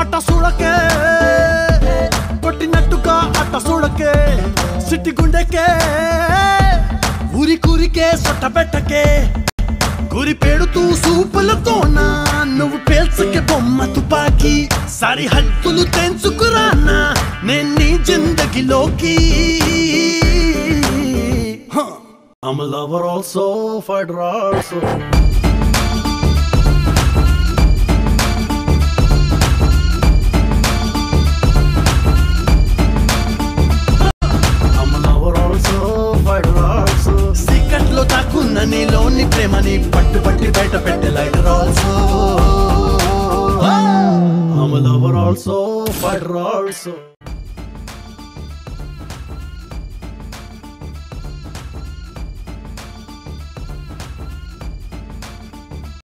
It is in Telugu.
అట్ట చూడకే కొట్టినట్టుగా అట్ట చూడకే సిట్టి గుండెకే ఊరి కూరికే సొట్ట పెట్టకే గురి పెడుతూ సూపులతోనా నువ్వు పేల్చకే బొమ్మ తుపాకి సరిహద్దులు తెంచుకురానా నేను నీ జిందగిలోకి Huh. I'm a lover also, fighter also. ఉన్న దాక్కున్న నీలోని ప్రేమని పట్టుబట్టి బయట పెట్టే లైటర్ ఆల్సో ఆమె లవర్ ఆల్సో also, ఆల్సో.